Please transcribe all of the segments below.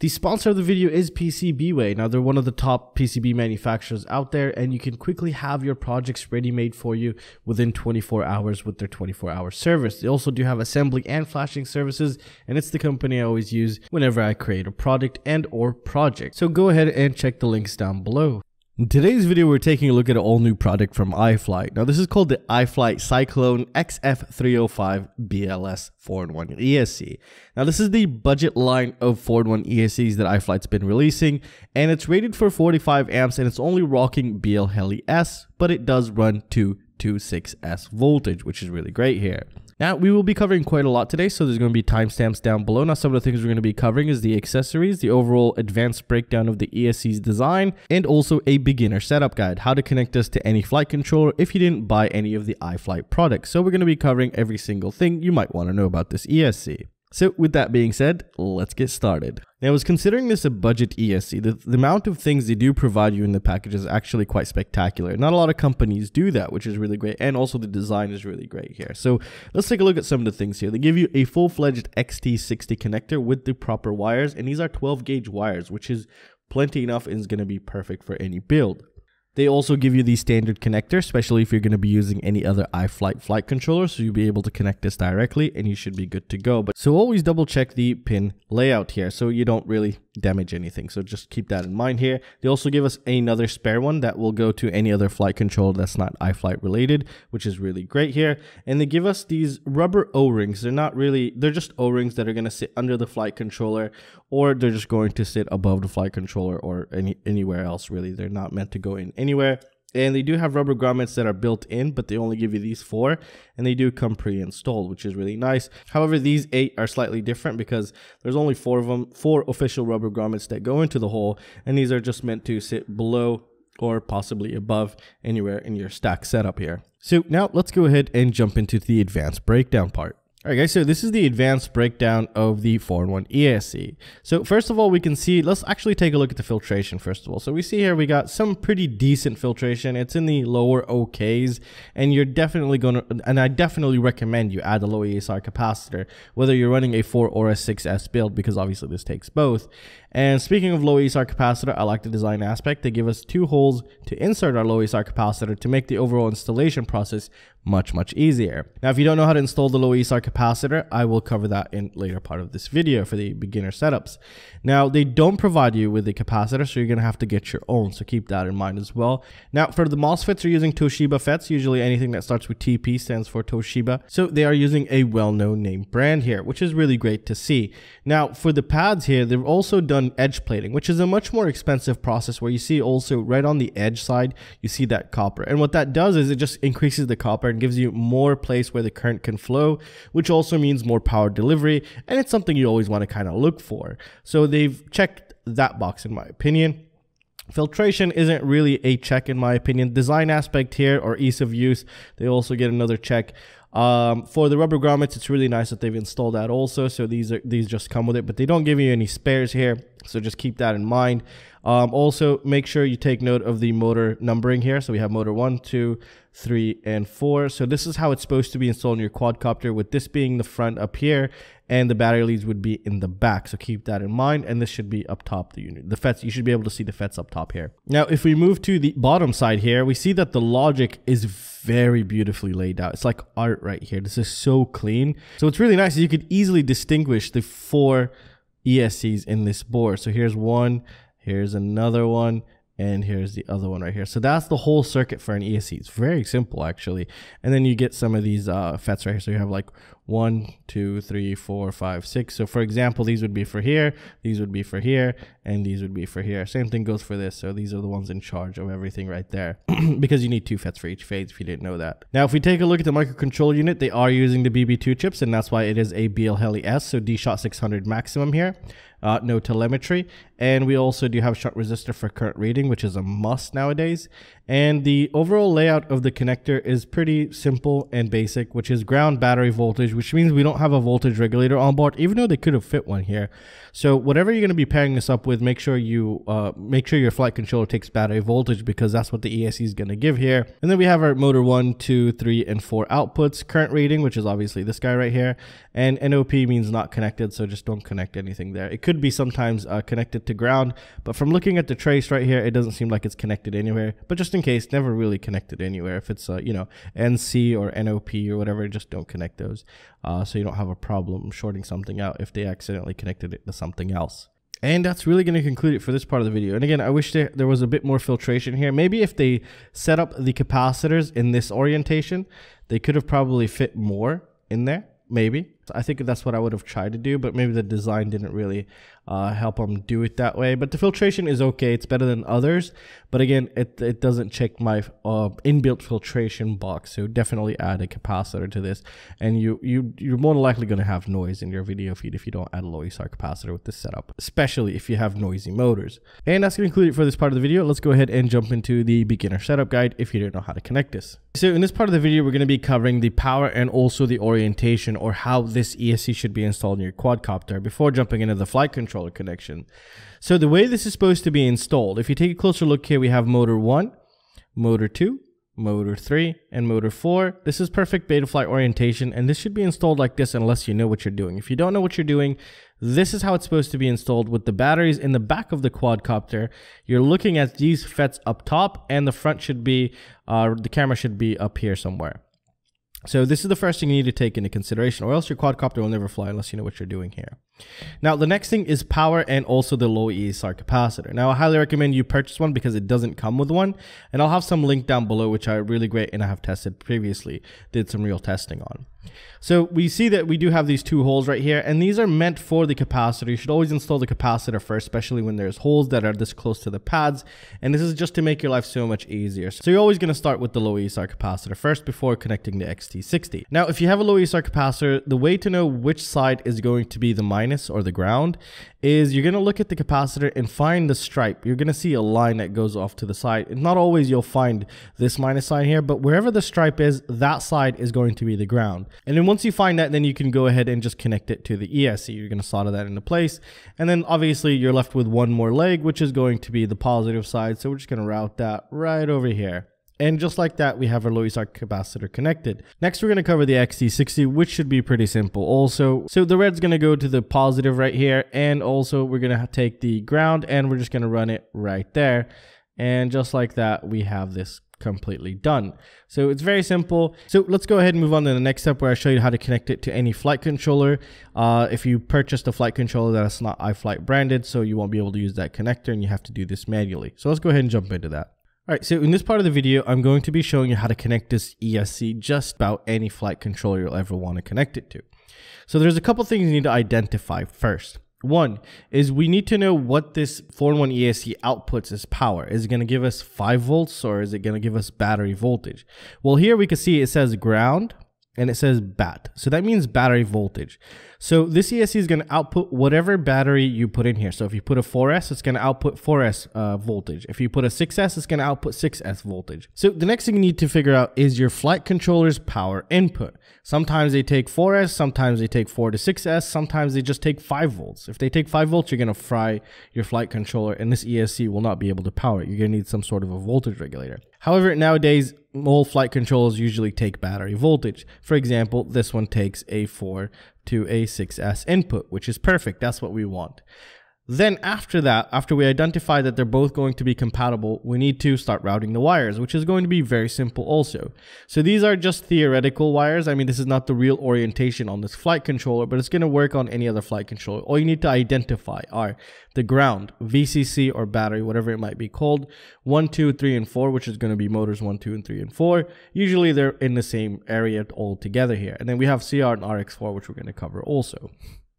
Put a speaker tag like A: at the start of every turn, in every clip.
A: The sponsor of the video is PCBWay. Now, they're one of the top PCB manufacturers out there, and you can quickly have your projects ready made for you within 24 hours with their 24 hour service. They also do have assembly and flashing services, and it's the company I always use whenever I create a product and or project. So go ahead and check the links down below. In today's video, we're taking a look at an all new product from iFlight. Now, this is called the iFlight Cyclone XF305 BLS 4-in-1 ESC. Now, this is the budget line of 4-in-1 ESCs that iFlight's been releasing, and it's rated for 45 amps, and it's only rocking BL Heli S, but it does run to 26S voltage, which is really great here. Now, we will be covering quite a lot today, so there's going to be timestamps down below. Now, some of the things we're going to be covering is the accessories, the overall advanced breakdown of the ESC's design, and also a beginner setup guide, how to connect this to any flight controller if you didn't buy any of the iFlight products. So we're going to be covering every single thing you might want to know about this ESC. So with that being said, let's get started. Now, I was considering this a budget ESC. The, the amount of things they do provide you in the package is actually quite spectacular. Not a lot of companies do that, which is really great. And also the design is really great here. So let's take a look at some of the things here. They give you a full-fledged XT60 connector with the proper wires. And these are 12 gauge wires, which is plenty enough and is going to be perfect for any build. They also give you the standard connector, especially if you're going to be using any other iFlight flight controller, so you'll be able to connect this directly and you should be good to go. But so always double check the pin layout here so you don't really damage anything. So just keep that in mind here. They also give us another spare one that will go to any other flight controller that's not iFlight related, which is really great here. And they give us these rubber O-rings. They're not really, they're just O-rings that are going to sit under the flight controller or they're just going to sit above the flight controller or any anywhere else really. They're not meant to go in anywhere. And they do have rubber grommets that are built in, but they only give you these four, and they do come pre-installed, which is really nice. However, these eight are slightly different because there's only four of them, four official rubber grommets that go into the hole, and these are just meant to sit below or possibly above anywhere in your stack setup here. So now let's go ahead and jump into the advanced breakdown part. Alright guys, so this is the advanced breakdown of the 4-in-1 ESC. So first of all, we can see, let's actually take a look at the filtration first of all. So we see here we got some pretty decent filtration. It's in the lower OKs and you're definitely going to, and I definitely recommend you add a low ESR capacitor, whether you're running a 4 or a 6S build because obviously this takes both. And speaking of low ESR capacitor, I like the design aspect. They give us two holes to insert our low ESR capacitor to make the overall installation process much, much easier. Now, if you don't know how to install the low ESR capacitor, I will cover that in later part of this video for the beginner setups. Now, they don't provide you with a capacitor, so you're going to have to get your own, so keep that in mind as well. Now, for the MOSFETs, they're using Toshiba FETs. Usually anything that starts with TP stands for Toshiba. So they are using a well-known name brand here, which is really great to see. Now, for the pads here, they've also done edge plating, which is a much more expensive process where you see also right on the edge side, you see that copper. And what that does is it just increases the copper and gives you more place where the current can flow, which also means more power delivery. And it's something you always want to kind of look for. So they've checked that box in my opinion. Filtration isn't really a check in my opinion. Design aspect here or ease of use, they also get another check. Um, for the rubber grommets, it's really nice that they've installed that also. So these are these just come with it, but they don't give you any spares here. So just keep that in mind. Um, also, make sure you take note of the motor numbering here. So we have motor one, two, three, and four. So this is how it's supposed to be installed in your quadcopter with this being the front up here and the battery leads would be in the back. So keep that in mind. And this should be up top the unit. The FETs, you should be able to see the FETs up top here. Now, if we move to the bottom side here, we see that the logic is very beautifully laid out. It's like art right here. This is so clean. So it's really nice. Is you could easily distinguish the four ESCs in this board. So here's one, here's another one, and here's the other one right here. So that's the whole circuit for an ESC. It's very simple actually. And then you get some of these uh, FETs right here. So you have like one, two, three, four, five, six. So for example, these would be for here, these would be for here, and these would be for here. Same thing goes for this. So these are the ones in charge of everything right there because you need two FETs for each phase if you didn't know that. Now, if we take a look at the microcontroller unit, they are using the BB2 chips and that's why it is a BL Heli S. So D-Shot 600 maximum here uh, no telemetry. And we also do have shunt resistor for current reading, which is a must nowadays. And the overall layout of the connector is pretty simple and basic, which is ground battery voltage, which means we don't have a voltage regulator on board, even though they could have fit one here. So whatever you're going to be pairing this up with, make sure you uh, make sure your flight controller takes battery voltage because that's what the ESC is going to give here. And then we have our motor one, two, three, and four outputs. Current reading, which is obviously this guy right here. And NOP means not connected, so just don't connect anything there. It could be sometimes uh, connected to ground, but from looking at the trace right here, it doesn't seem like it's connected anywhere. But just in case, never really connected anywhere. If it's, uh, you know, NC or NOP or whatever, just don't connect those. Uh, so you don't have a problem shorting something out if they accidentally connected it to something else. And that's really going to conclude it for this part of the video. And again, I wish there, there was a bit more filtration here. Maybe if they set up the capacitors in this orientation, they could have probably fit more in there, maybe. I think that's what I would have tried to do, but maybe the design didn't really uh, help them do it that way. But the filtration is okay. It's better than others. But again, it, it doesn't check my uh, inbuilt filtration box. So definitely add a capacitor to this. And you, you, you're more likely going to have noise in your video feed if you don't add a low ESR capacitor with this setup, especially if you have noisy motors. And that's going to conclude it for this part of the video. Let's go ahead and jump into the beginner setup guide if you don't know how to connect this. So in this part of the video, we're going to be covering the power and also the orientation or how this ESC should be installed in your quadcopter before jumping into the flight controller connection. So the way this is supposed to be installed, if you take a closer look here, we have motor 1, motor 2, motor 3, and motor 4. This is perfect Betaflight orientation, and this should be installed like this unless you know what you're doing. If you don't know what you're doing, this is how it's supposed to be installed with the batteries in the back of the quadcopter. You're looking at these FETs up top, and the front should be, uh, the camera should be up here somewhere. So this is the first thing you need to take into consideration or else your quadcopter will never fly unless you know what you're doing here. Now, the next thing is power and also the low ESR capacitor. Now, I highly recommend you purchase one because it doesn't come with one. And I'll have some link down below, which are really great and I have tested previously, did some real testing on. So we see that we do have these two holes right here, and these are meant for the capacitor. You should always install the capacitor first, especially when there's holes that are this close to the pads. And this is just to make your life so much easier. So you're always going to start with the low ESR capacitor first before connecting the XT60. Now, if you have a low ESR capacitor, the way to know which side is going to be the minus or the ground is you're going to look at the capacitor and find the stripe. You're going to see a line that goes off to the side. And not always you'll find this minus sign here, but wherever the stripe is, that side is going to be the ground. And then once you find that, then you can go ahead and just connect it to the ESC. You're going to solder that into place. And then obviously you're left with one more leg, which is going to be the positive side. So we're just going to route that right over here. And just like that, we have our low ESR capacitor connected. Next, we're going to cover the XT60, which should be pretty simple also. So the red's going to go to the positive right here. And also we're going to take the ground and we're just going to run it right there. And just like that, we have this completely done. So it's very simple. So let's go ahead and move on to the next step where I show you how to connect it to any flight controller. Uh, if you purchased a flight controller that's not iFlight branded, so you won't be able to use that connector and you have to do this manually. So let's go ahead and jump into that. Alright, so in this part of the video, I'm going to be showing you how to connect this ESC just about any flight controller you'll ever want to connect it to. So there's a couple things you need to identify first. One is we need to know what this 4-in-1 ESC outputs as power. Is it going to give us 5 volts or is it going to give us battery voltage? Well, here we can see it says ground and it says BAT. So that means battery voltage. So this ESC is going to output whatever battery you put in here. So if you put a 4S, it's going to output 4S uh, voltage. If you put a 6S, it's going to output 6S voltage. So the next thing you need to figure out is your flight controller's power input. Sometimes they take 4S, sometimes they take 4 to 6S, sometimes they just take 5 volts. If they take 5 volts, you're going to fry your flight controller and this ESC will not be able to power it. You're going to need some sort of a voltage regulator. However, nowadays, all flight controllers usually take battery voltage. For example, this one takes a 4 to a 6S input, which is perfect. That's what we want. Then after that, after we identify that they're both going to be compatible, we need to start routing the wires, which is going to be very simple also. So these are just theoretical wires. I mean, this is not the real orientation on this flight controller, but it's going to work on any other flight controller. All you need to identify are the ground, VCC or battery, whatever it might be called, 1, 2, 3, and 4, which is going to be motors 1, 2, and 3, and 4. Usually they're in the same area all together here. And then we have CR and RX4, which we're going to cover also.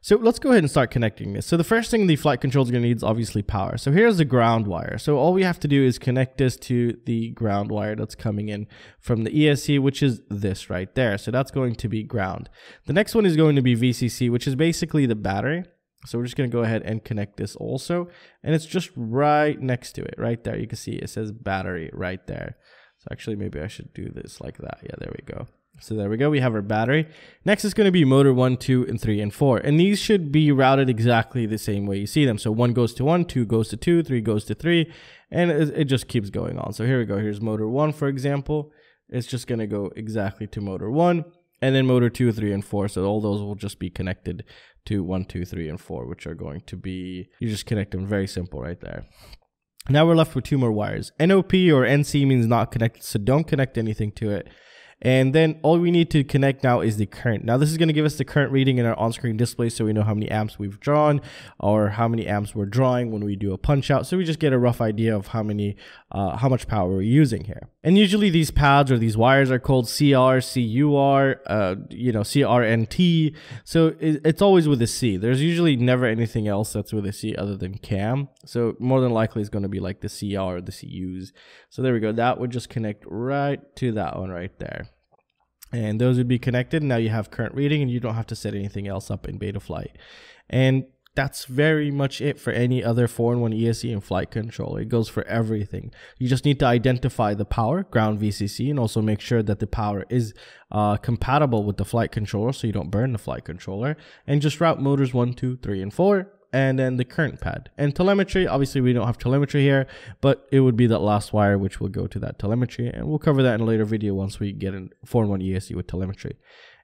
A: So let's go ahead and start connecting this. So the first thing the flight controller is going to need is obviously power. So here's the ground wire. So all we have to do is connect this to the ground wire that's coming in from the ESC, which is this right there. So that's going to be ground. The next one is going to be VCC, which is basically the battery. So we're just going to go ahead and connect this also. And it's just right next to it, right there. You can see it says battery right there. So actually, maybe I should do this like that. Yeah, there we go. So there we go. We have our battery. Next is going to be motor 1, 2, and 3, and 4. And these should be routed exactly the same way you see them. So 1 goes to 1, 2 goes to 2, 3 goes to 3, and it, just keeps going on. So here we go. Here's motor 1, for example. It's just going to go exactly to motor 1. and then motor two, three, and four. So all those will just be connected to one, two, three, and four, which are going to be, you just connect them very simple right there. Now we're left with two more wires. NOP or NC means not connected, so don't connect anything to it. And then all we need to connect now is the current. Now this is going to give us the current reading in our on-screen display so we know how many amps we've drawn or how many amps we're drawing when we do a punch out. So we just get a rough idea of how many, uh, how much power we're using here. And usually these pads or these wires are called CR, CUR, uh, you know, CRNT. So it's always with a C. There's usually never anything else that's with a C other than CAM. So more than likely it's going to be like the CR or the CUs. So there we go. That would just connect right to that one right there and those would be connected. Now you have current reading and you don't have to set anything else up in Betaflight. And that's very much it for any other 4-in-1 ESC and flight controller. It goes for everything. You just need to identify the power, ground VCC, and also make sure that the power is uh, compatible with the flight controller so you don't burn the flight controller. And just route motors 1, 2, 3, and 4 and then the current pad. And telemetry, obviously we don't have telemetry here, but it would be that last wire which will go to that telemetry. And we'll cover that in a later video once we get in 4-in-1 ESC with telemetry.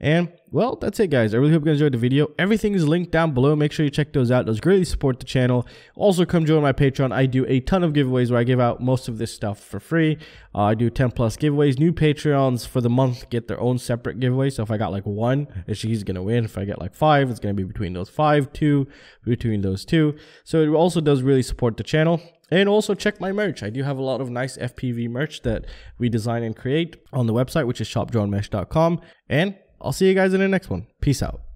A: And well, that's it guys. I really hope you guys enjoyed the video. Everything is linked down below. Make sure you check those out. Those greatly support the channel. Also come join my Patreon. I do a ton of giveaways where I give out most of this stuff for free. Uh, I do 10 plus giveaways. New Patreons for the month get their own separate giveaway. So if I got like one, she's going to win. If I get like five, it's going to be between those five, two, between those two. So it also does really support the channel. And also check my merch. I do have a lot of nice FPV merch that we design and create on the website, which is shopdronemesh.com. And I'll see you guys in the next one. Peace out.